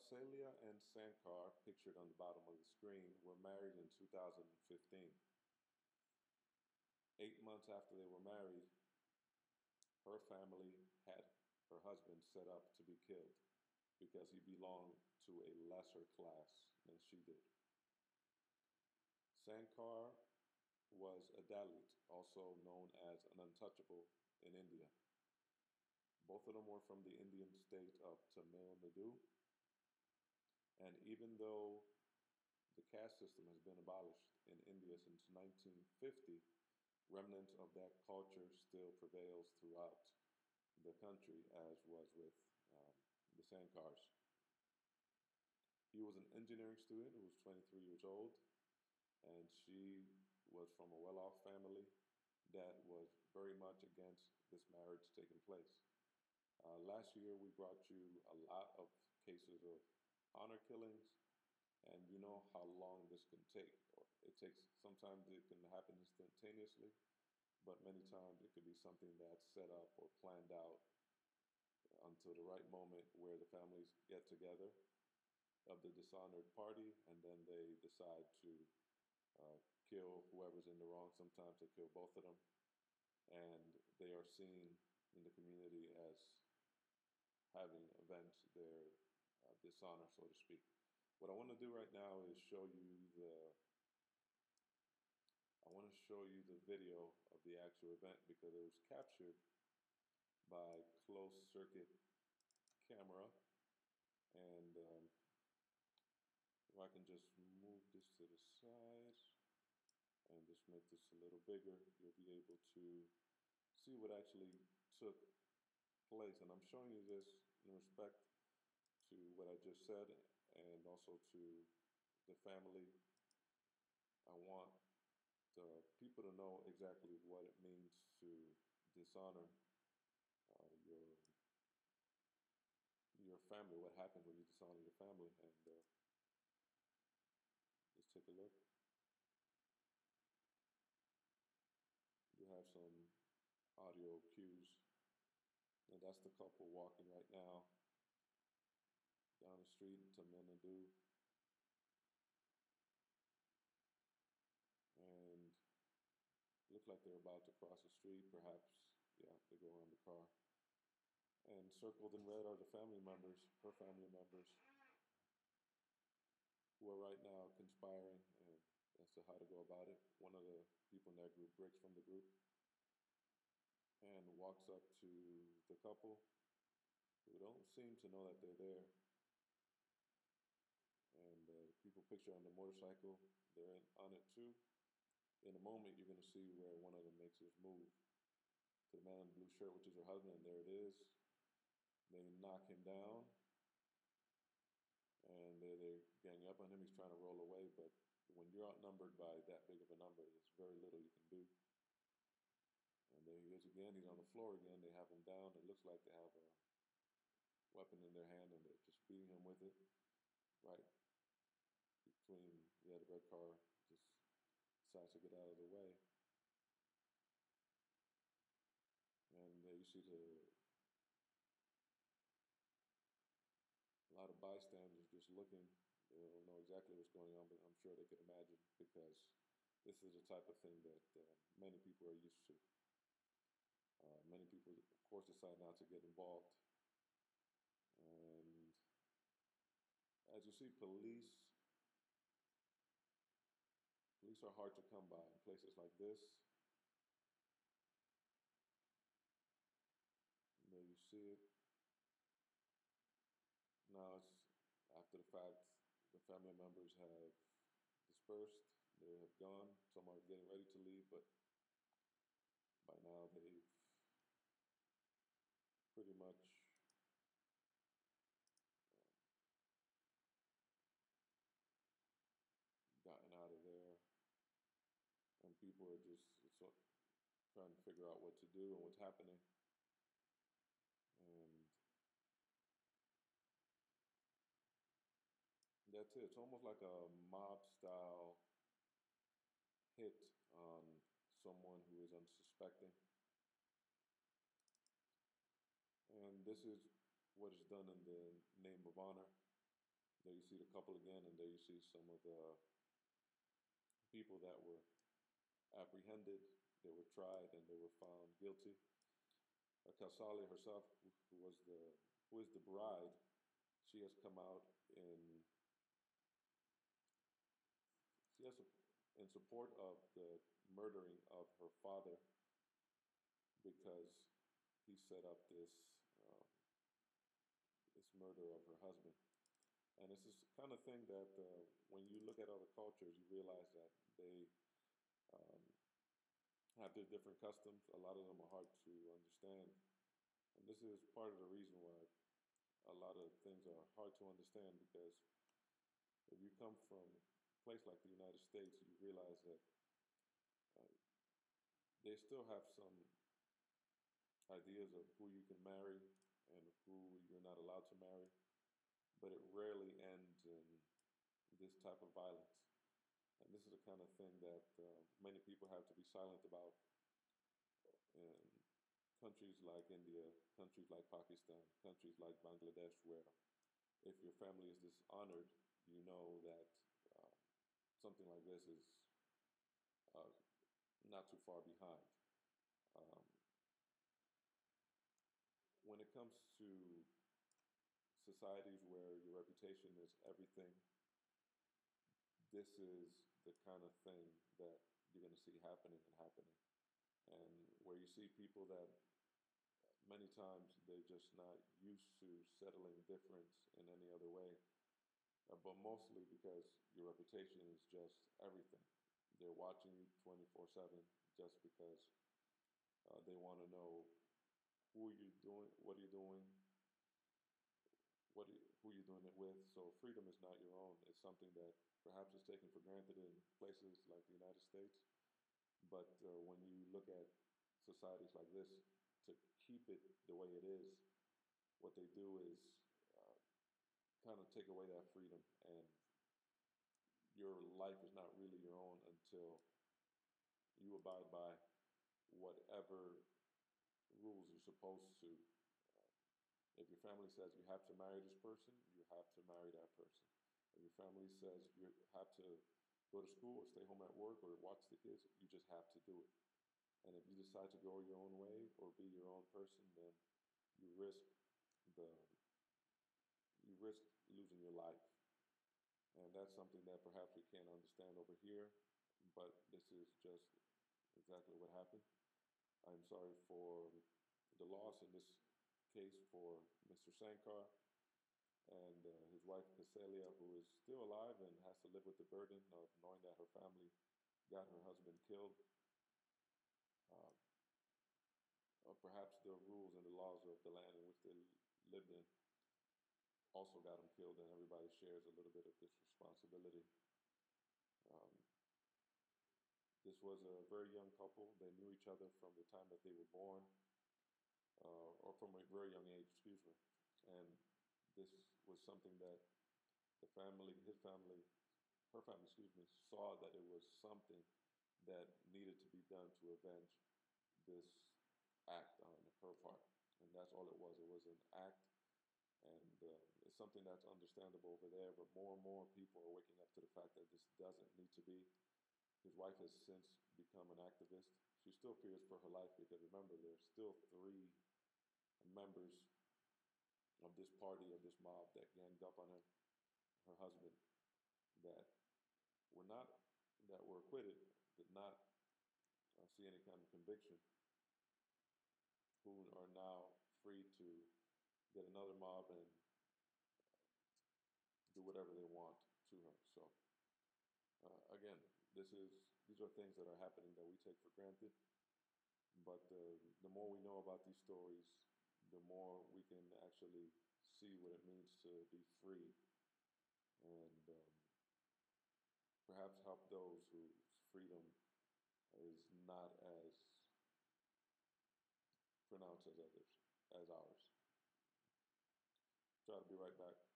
Kausalya and Sankar, pictured on the bottom of the screen, were married in 2015. Eight months after they were married, her family had her husband set up to be killed because he belonged to a lesser class than she did. Sankar was a Dalit, also known as an untouchable in India. Both of them were from the Indian state of Tamil Nadu. And even though the caste system has been abolished in India since 1950, remnants of that culture still prevails throughout the country, as was with um, the Sankars. He was an engineering student who was 23 years old, and she was from a well-off family that was very much against this marriage taking place. Uh, last year, we brought you a lot of cases of honor killings, and you know how long this can take. It takes, sometimes it can happen instantaneously, but many times it could be something that's set up or planned out until the right moment where the families get together of the dishonored party and then they decide to uh, kill whoever's in the wrong. Sometimes they kill both of them and they are seen in the community as having avenged their dishonor, so to speak. What I want to do right now is show you the I want to show you the video of the actual event because it was captured by closed circuit camera and um, if I can just move this to the side and just make this a little bigger you'll be able to see what actually took place and I'm showing you this in respect to what I just said and also to the family. I want the people to know exactly what it means to dishonor uh, your your family, what happens when you dishonor your family, and uh, just take a look. You have some audio cues, and that's the couple walking right now down the street to Nadu. and look like they're about to cross the street, perhaps, yeah, they go around the car. And circled in red are the family members, her family members, who are right now conspiring and as to how to go about it. One of the people in that group breaks from the group and walks up to the couple who don't seem to know that they're there. And uh, people picture on the motorcycle, they're on it too in a moment, you're going to see where one of them makes his move to the man in the blue shirt, which is her husband, and there it is. They knock him down, and they, they gang up on him. He's trying to roll away, but when you're outnumbered by that big of a number, there's very little you can do. And there he is again. He's on the floor again. They have him down. It looks like they have a weapon in their hand, and they're just beating him with it. Right between, yeah, the red car just decides to get out of the way. And uh, you see the a lot of bystanders just looking. They don't know exactly what's going on, but I'm sure they could imagine because this is the type of thing that uh, many people are used to. Uh, many people, of course, decide not to get involved. And as you see, police Police are hard to come by in places like this. And there you see it. Now it's after the fact, the family members have dispersed, they have gone, some are getting ready to leave, but by now they've pretty much um, gotten out of there and people are just trying to figure out what to do and what's happening. And that's it. It's almost like a mob style hit on someone who is unsuspecting. And this is what is done in the name of honor. There you see the couple again, and there you see some of the people that were apprehended, they were tried, and they were found guilty. Uh, herself, who was the who is the bride, she has come out in she has in support of the murdering of her father because he set up this um, this murder of her husband. And it's this kind of thing that uh, when you look at other cultures, you realize that they have their different customs. A lot of them are hard to understand. And this is part of the reason why a lot of things are hard to understand because if you come from a place like the United States, you realize that uh, they still have some ideas of who you can marry and who you're not allowed to marry, but it rarely ends in this type of violence. This is the kind of thing that uh, many people have to be silent about in countries like India, countries like Pakistan, countries like Bangladesh, where if your family is dishonored, you know that uh, something like this is uh, not too far behind. Um, when it comes to societies where your reputation is everything, this is the kind of thing that you're going to see happening and happening. And where you see people that many times they're just not used to settling difference in any other way, uh, but mostly because your reputation is just everything. They're watching you 24 7 just because uh, they want to know who are you doing, what are you doing, what you, who you're doing it with. So freedom is not your own. It's something that perhaps is taken for granted in places like the United States. But uh, when you look at societies like this, to keep it the way it is, what they do is uh, kind of take away that freedom, and your life is not really your own until you abide by whatever rules you're supposed to. If your family says you have to marry this person, you have to marry that person. If your family says you have to go to school or stay home at work or watch the kids, you just have to do it. And if you decide to go your own way or be your own person, then you risk the you risk losing your life. And that's something that perhaps we can't understand over here, but this is just exactly what happened. I'm sorry for the loss in this case for Mr. Sankar and uh, his wife Kausalya, who is still alive and has to live with the burden of knowing that her family got her husband killed. Uh, or perhaps the rules and the laws of the land in which they lived in also got him killed, and everybody shares a little bit of this responsibility. Um, this was a very young couple. They knew each other from the time that they were born, uh, or from a very young age, excuse me. And this was something that the family, his family, her family, excuse me, saw that it was something that needed to be done to avenge this act on her part. And that's all it was. It was an act, and uh, it's something that's understandable over there, but more and more people are waking up to the fact that this doesn't need to be. His wife has since become an activist. She still fears for her life because remember, there's still three members of this party, of this mob that ganged up on her, her husband, that were not, that were acquitted, did not uh, see any kind of conviction, who are now free to get another mob and do whatever they want to her. So, uh, again, this is these are things that are happening that we take for granted. But uh, the more we know about these stories, the more we can actually see what it means to be free and um, perhaps help those whose freedom is not as pronounced as others, as ours. Try to be right back